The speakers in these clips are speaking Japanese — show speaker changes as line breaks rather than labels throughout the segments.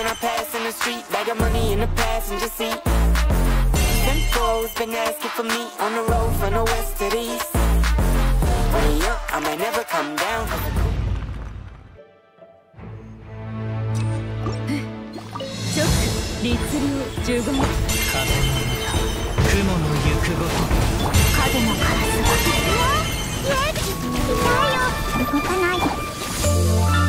when I pass in the street. bag of money in the passenger seat. Simcoe's been asking for me on the road from the west to the east. Way up, I may never come down.
Shock,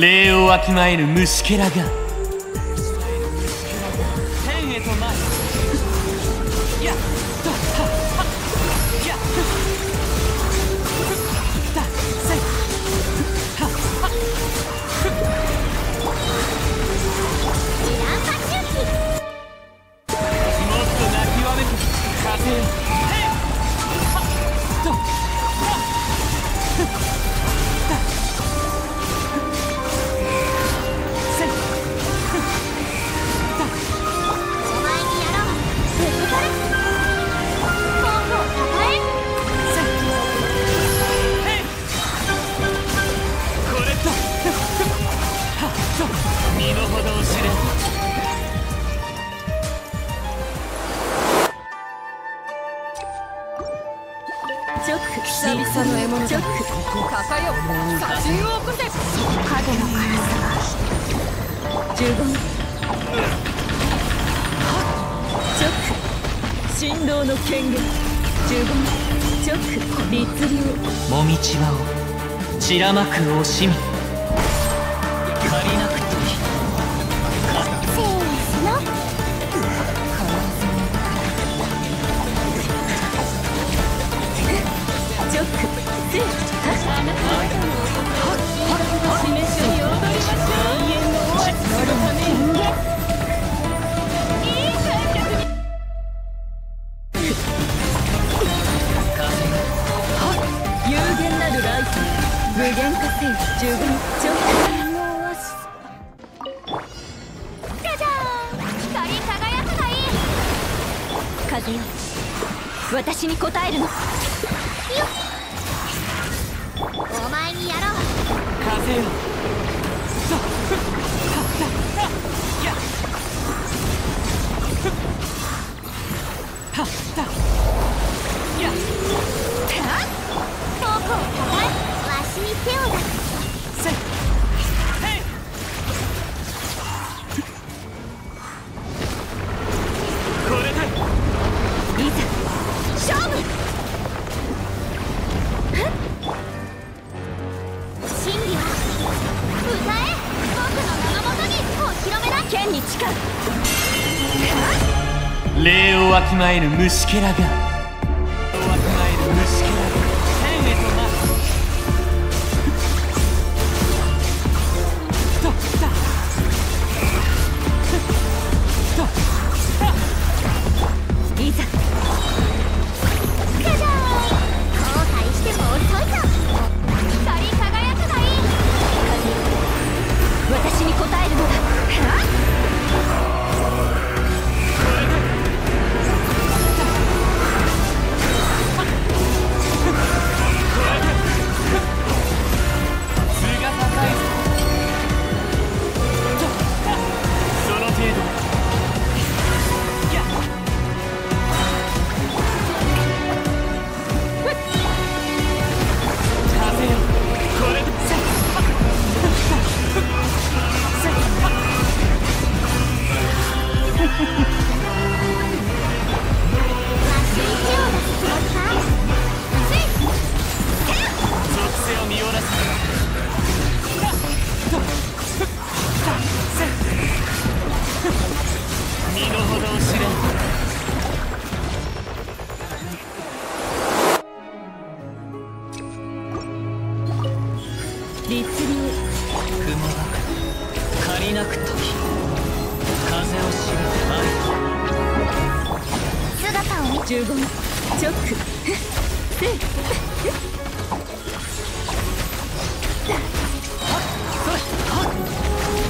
礼をわきまえる虫けらが身の程を知れ
久々の獲物かかよ火を起こせ影の辛さ十分、ョック振動の権限十分ョック律流
もみちわを散らまく惜しみ
無限火星十分超過私に答えるの。よお前にやろう。
風よ。
剣に誓う。
礼をわきまえる虫けらが。ら
しい身の程を知れ立流
雲は借りなく時風を知る愛
姿を見15チョック。ふっふっふっ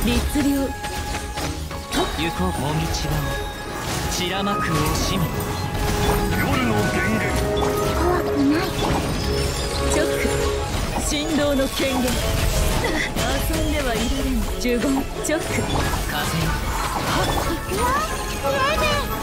律流
行こうもみちばを散らまく惜しみ
怖くない。チョック振動の権限。遊んではいられん。呪言。チョック
風。よ
行くよレベ
愛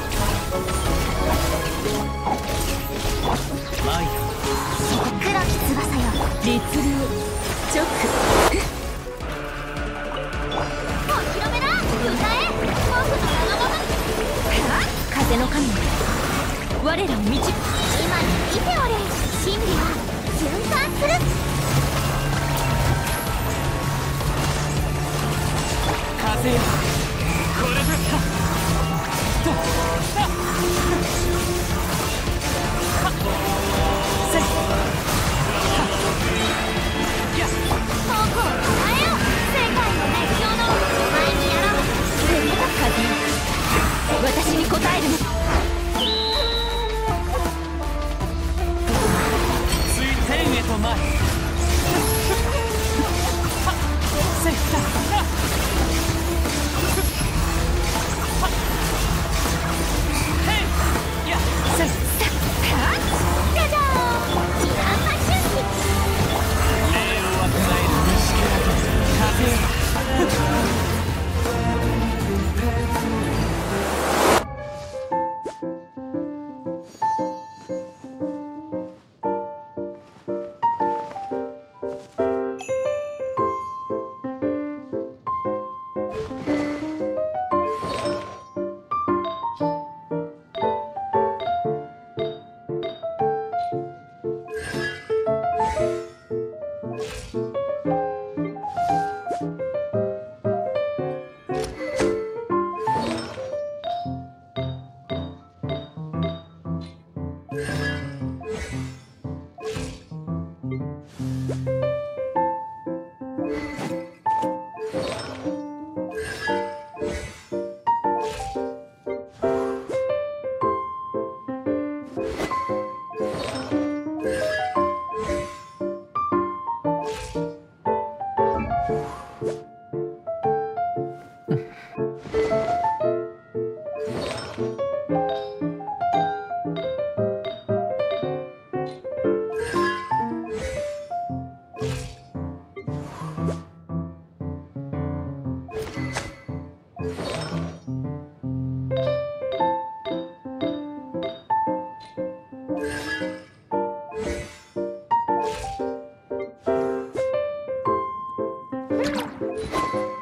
風
よこれで
僕を捉えよ世界の熱狂の前にやろう風よ私に答えるの
つ。い天へと前せっ you